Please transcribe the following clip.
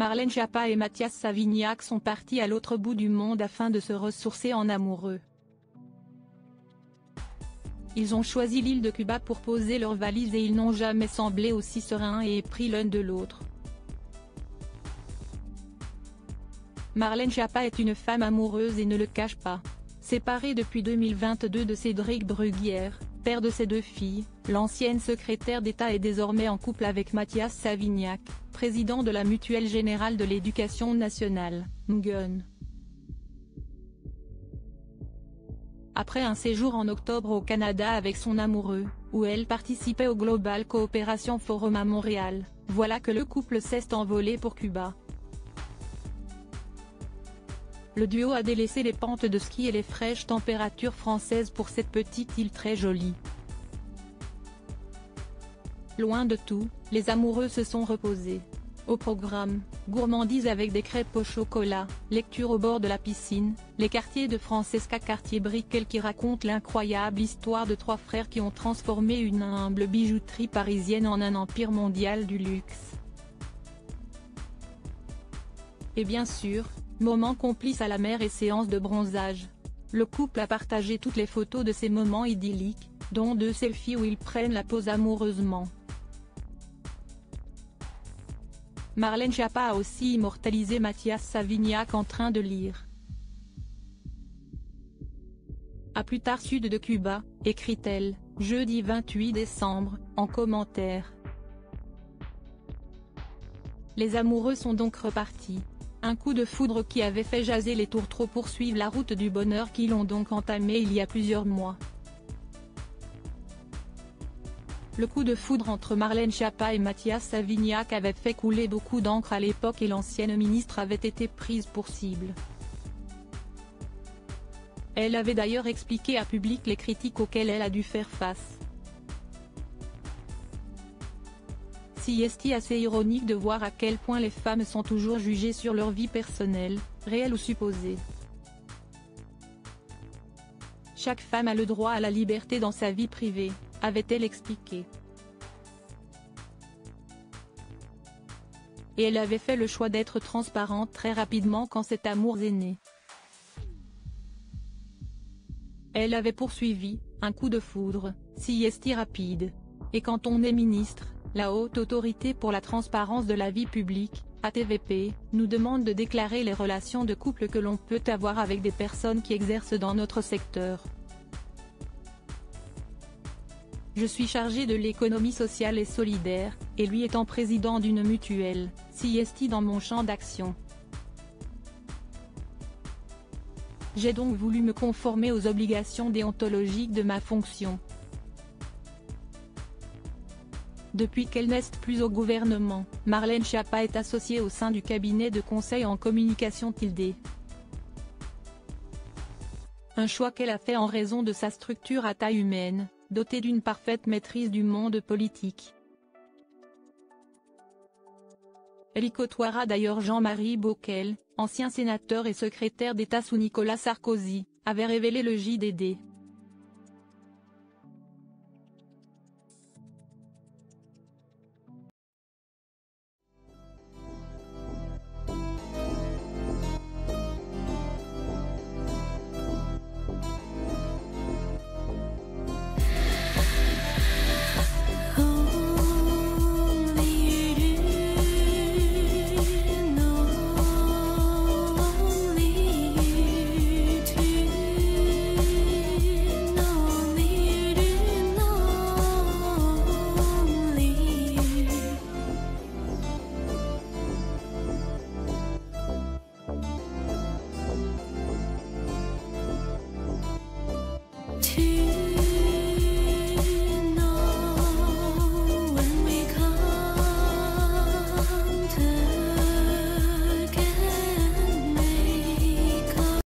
Marlène Schiappa et Mathias Savignac sont partis à l'autre bout du monde afin de se ressourcer en amoureux. Ils ont choisi l'île de Cuba pour poser leurs valises et ils n'ont jamais semblé aussi sereins et épris l'un de l'autre. Marlène Schiappa est une femme amoureuse et ne le cache pas. Séparée depuis 2022 de Cédric Bruguière, père de ses deux filles, l'ancienne secrétaire d'État est désormais en couple avec Mathias Savignac, président de la Mutuelle Générale de l'Éducation Nationale, MGUN. Après un séjour en octobre au Canada avec son amoureux, où elle participait au Global Cooperation Forum à Montréal, voilà que le couple s'est envolé pour Cuba. Le duo a délaissé les pentes de ski et les fraîches températures françaises pour cette petite île très jolie. Loin de tout, les amoureux se sont reposés. Au programme, gourmandise avec des crêpes au chocolat, lecture au bord de la piscine, les quartiers de Francesca Cartier-Brickell qui racontent l'incroyable histoire de trois frères qui ont transformé une humble bijouterie parisienne en un empire mondial du luxe. Et bien sûr, moments complices à la mer et séances de bronzage. Le couple a partagé toutes les photos de ces moments idylliques, dont deux selfies où ils prennent la pose amoureusement. Marlène Schiappa a aussi immortalisé Mathias Savignac en train de lire. A plus tard sud de Cuba, écrit-elle, jeudi 28 décembre, en commentaire. Les amoureux sont donc repartis. Un coup de foudre qui avait fait jaser les tourtereaux poursuivent la route du bonheur qu'ils ont donc entamé il y a plusieurs mois. Le coup de foudre entre Marlène Schiappa et Mathias Savignac avait fait couler beaucoup d'encre à l'époque et l'ancienne ministre avait été prise pour cible. Elle avait d'ailleurs expliqué à public les critiques auxquelles elle a dû faire face. Si est assez ironique de voir à quel point les femmes sont toujours jugées sur leur vie personnelle, réelle ou supposée. Chaque femme a le droit à la liberté dans sa vie privée avait-elle expliqué. Et elle avait fait le choix d'être transparente très rapidement quand cet amour est né. Elle avait poursuivi, un coup de foudre, si est rapide. Et quand on est ministre, la haute autorité pour la transparence de la vie publique, ATVP, nous demande de déclarer les relations de couple que l'on peut avoir avec des personnes qui exercent dans notre secteur. Je suis chargé de l'économie sociale et solidaire, et lui étant président d'une mutuelle, CIST dans mon champ d'action. J'ai donc voulu me conformer aux obligations déontologiques de ma fonction. Depuis qu'elle n'est plus au gouvernement, Marlène Schiappa est associée au sein du cabinet de conseil en communication Tilde. Un choix qu'elle a fait en raison de sa structure à taille humaine, doté d'une parfaite maîtrise du monde politique. Elle y côtoiera d'ailleurs Jean-Marie Bockel, ancien sénateur et secrétaire d'État sous Nicolas Sarkozy, avait révélé le JDD.